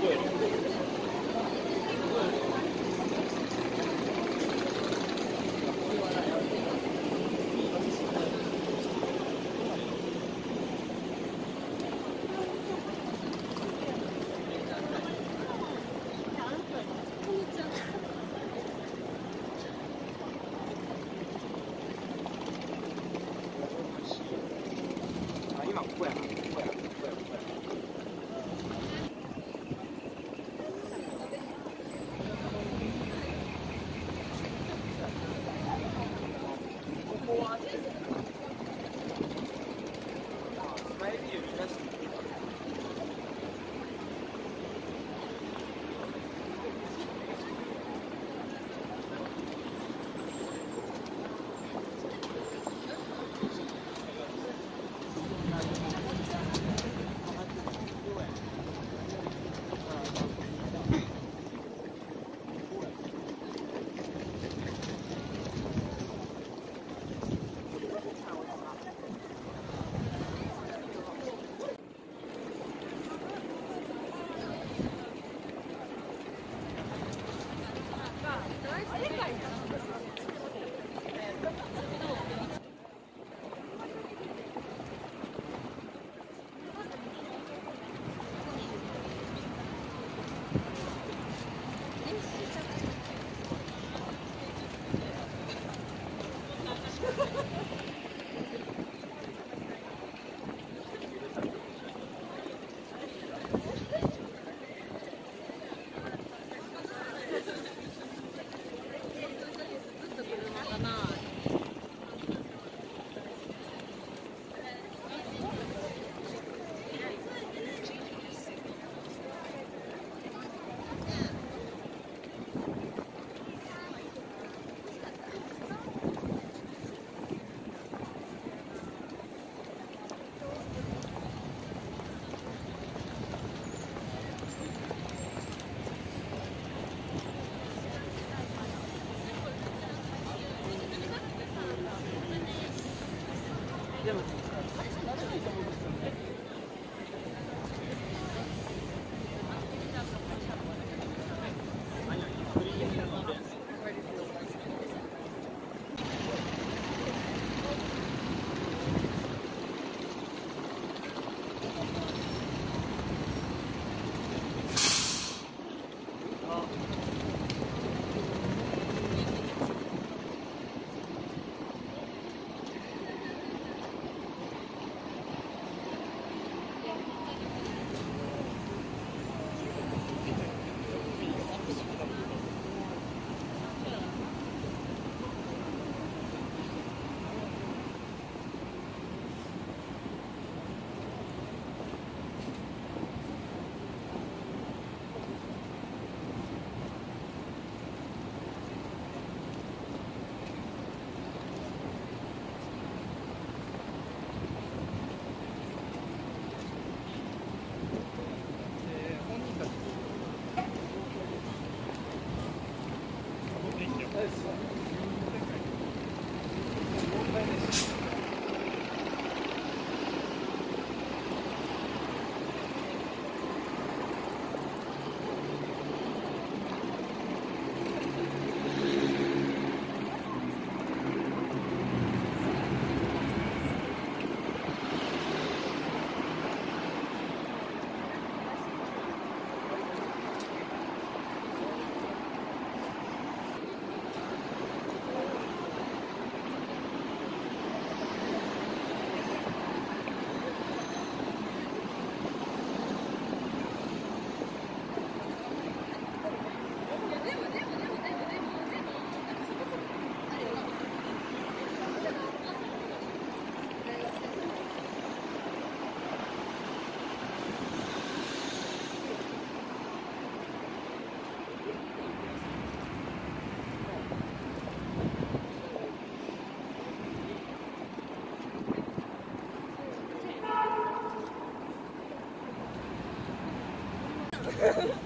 あ Yeah.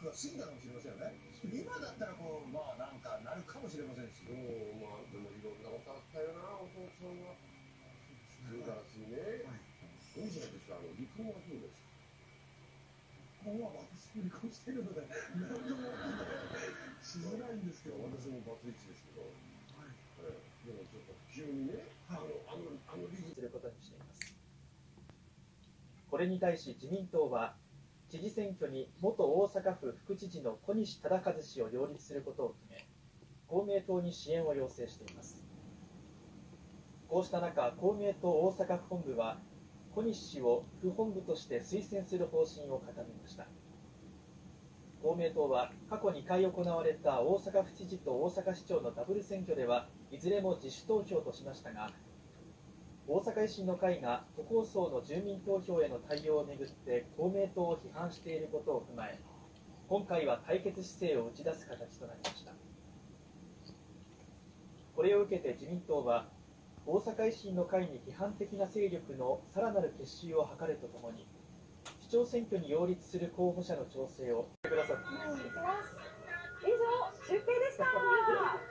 仲のピークは過ぎたかもしれませんよね今だったらこうまあなんかなるかもしれませんしもうまあでもいろんなことあったよなお父さんはそれからしね大島ですかあの離婚はどうですかもう私も離婚してるので何ともしづらいんですけど私もバツイチですけど、はいええでもちょっと急にねあのあのあの理事することにしています。これに対し自民党は知事選挙に元大阪府副知事の小西忠和氏を擁立することを決め公明党に支援を要請しています。こうした中公明党大阪府本部は小西氏を府本部として推薦する方針を固めました。公明党は過去2回行われた大阪府知事と大阪市長のダブル選挙ではいずれも自主投票としましたが大阪維新の会が都構想の住民投票への対応をめぐって公明党を批判していることを踏まえ今回は対決姿勢を打ち出す形となりました。これを受けて自民党は大阪維新の会に批判的な勢力のさらなる結集を図るとともに市長選挙に擁立する候補者の調整をしてくださっています。以上、中継でした。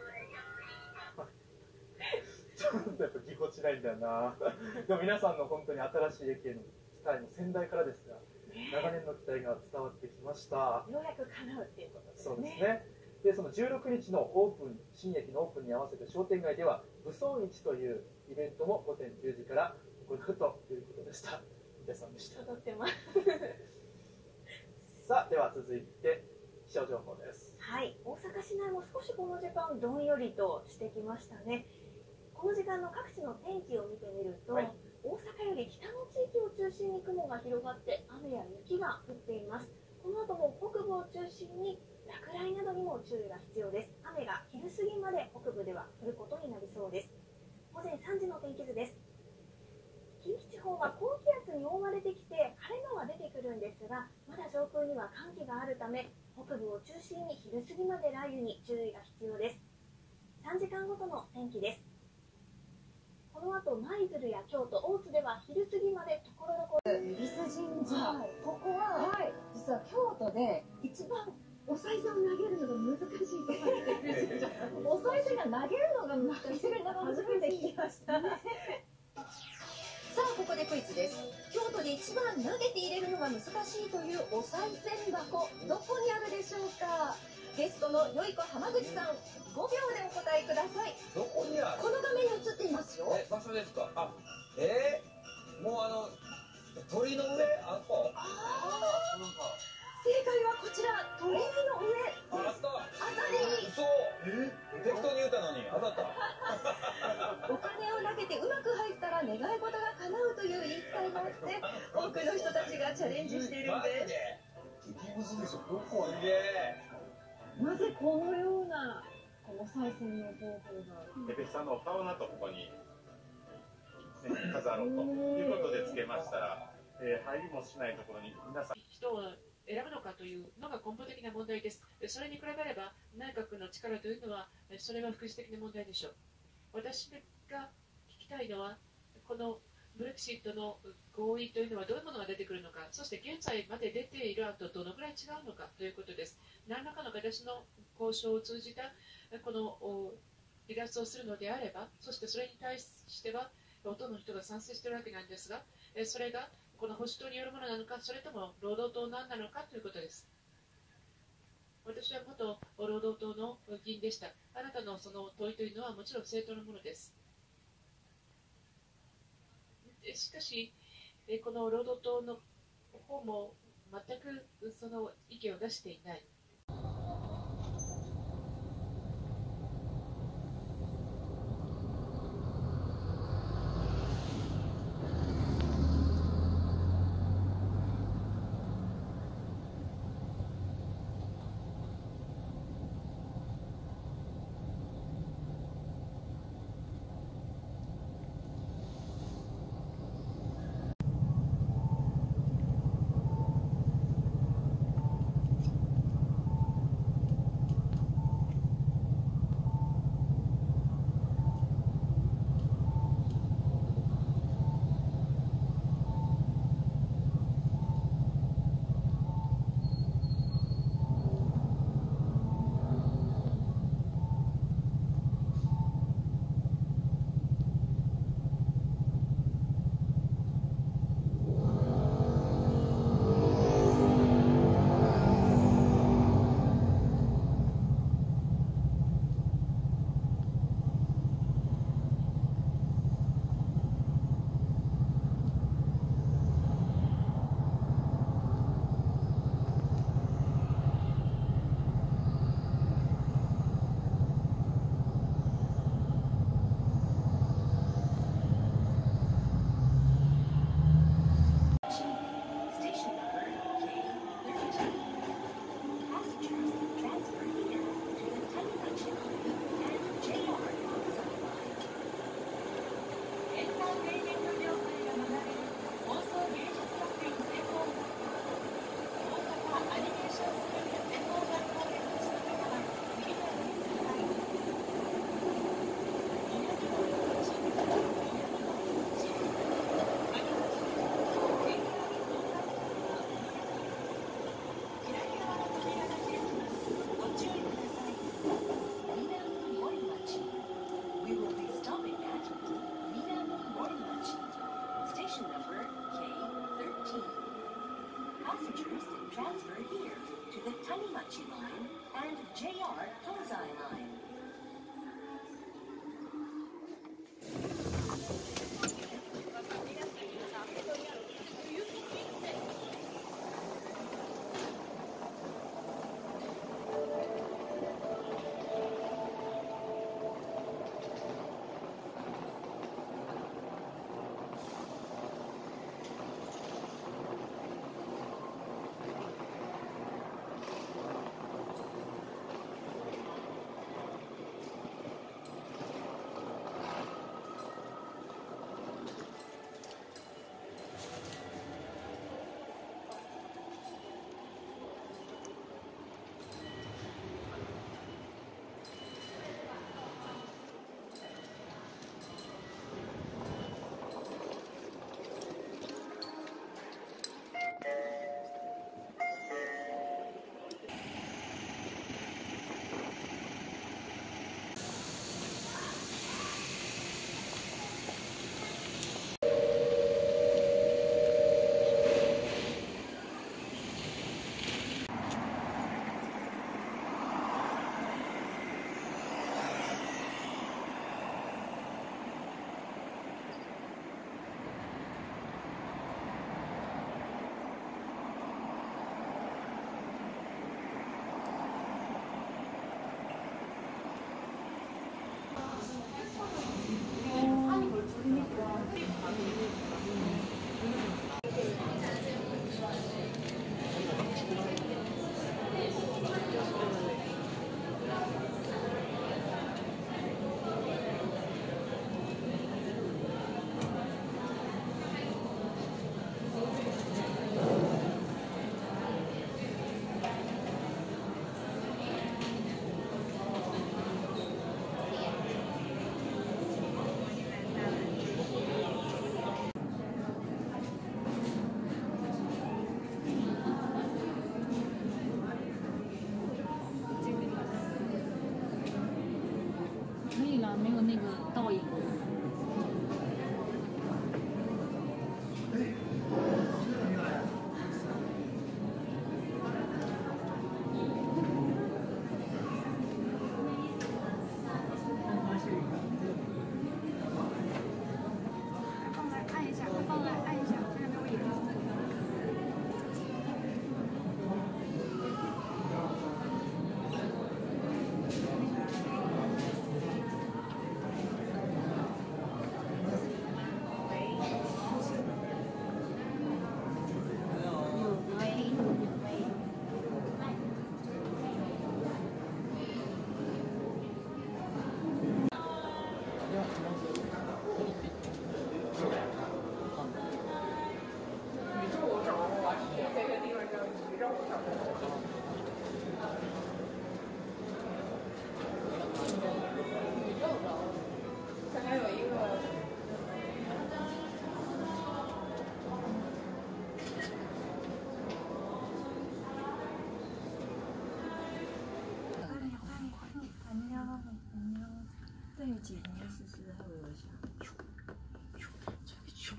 ちょっとやっぱぎこちないんだよな。でも皆さんの本当に新しい駅への期待も先代からですが長年の期待が伝わってきました。ようやく叶うっていうことですそうですね。ねでその16日のオープン新駅のオープンに合わせて商店街では武装市というイベントも午前10時から行うということでした。皆さんでした。踊ってます。さあでは続いて気象情報です。はい、大阪市内も少しこの時間どんよりとしてきましたね。この時間の各地の天気を見てみると、はい大阪より北の地域を中心に雲が広がって雨や雪が降っています。この後も北部を中心に落雷などにも注意が必要です。雨が昼過ぎまで北部では降ることになりそうです。午前3時の天気図です。近畿地方は高気圧に覆われてきて晴れ間は出てくるんですがまだ上空には寒気があるため北部を中心に昼過ぎまで雷雨に注意が必要です3時間ごとの天気ですこの後舞鶴や京都大津では昼過ぎまでところどころ恵比寿神社、ここは、実は京都で一番お賽銭を投げるのが難しいとされている神社お賽銭が投げるのが難しい初めて。聞きました、さあここでクイズです。京都で一番投げて入れるのが難しいというお賽銭箱どこにあるでしょうか？ゲストのよい子浜口さん5秒でお答えください。どこにある？この画面に映っていますよ。え、場所ですか？あ、えー、もうあの、鳥の上？あっこあー。正解はこちら鳥居の上。あった。あたり。嘘。適当に言うたのに。当た。った願い事が叶うという言い伝えがあって多くの人たちがチャレンジしているんです。激ムズでしょ。どこすげえなぜこのようなこうお賽銭の方法がエペさんのお顔のとここに、ね、飾ろうということでつけましたら、えー入りもしないところに皆さん人を選ぶのかというのが根本的な問題です。それに比べれば内閣の力というのはそれは副次的な問題でしょう。私が聞きたいのはこのブレクシットの合意というのはどういうものが出てくるのか、そして現在まで出ている案とどのくらい違うのかということです。何らかの形の交渉を通じたこの離脱をするのであれば、そしてそれに対してはほとんどの人が賛成しているわけなんですが、それがこの保守党によるものなのか、それとも労働党なんなのかということです。私は元労働党の議員でした。あなたのその問いというのはもちろん正当なものです。しかし、この労働党の方も全くその意見を出していない。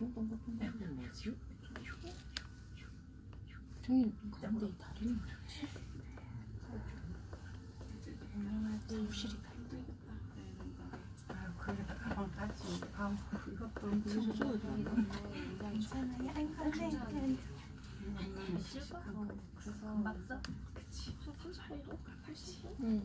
종이 가운데 다른 거지? 사무실이 다른데. 아, 그래 가방 까지 가방 이것도 무서워. 괜찮아요. 아니, 괜찮아요. 그래서 금방 써? 그치. 30분도 같이. 응.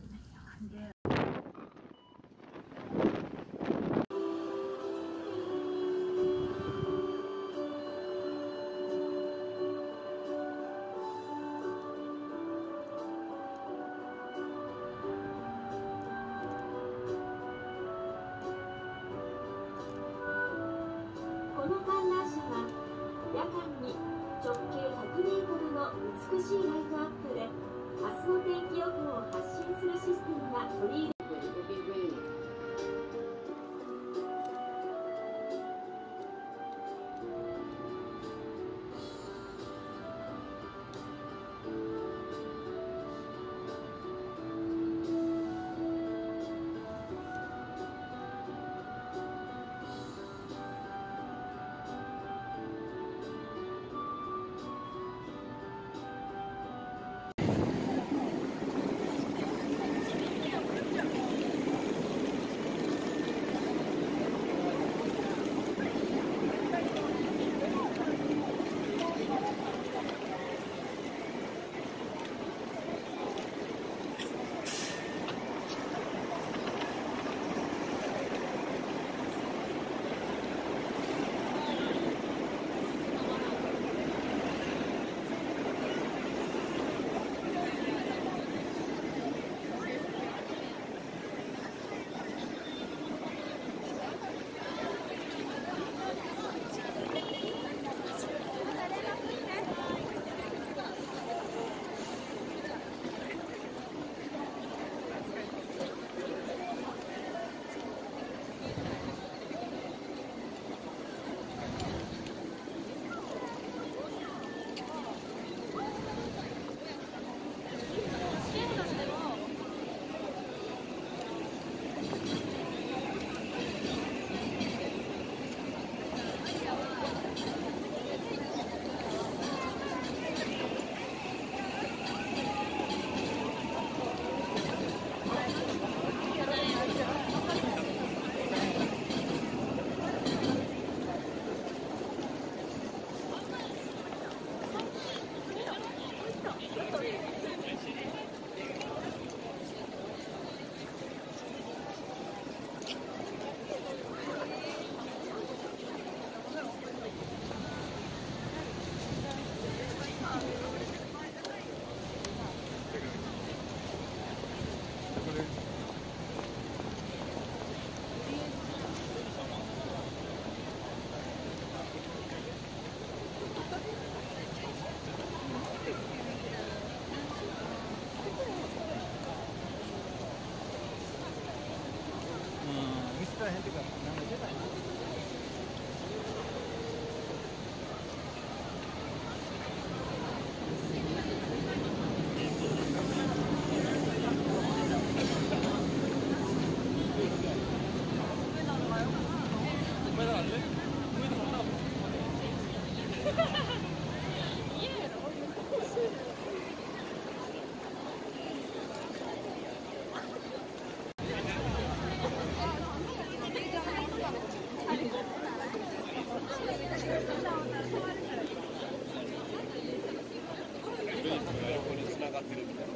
about video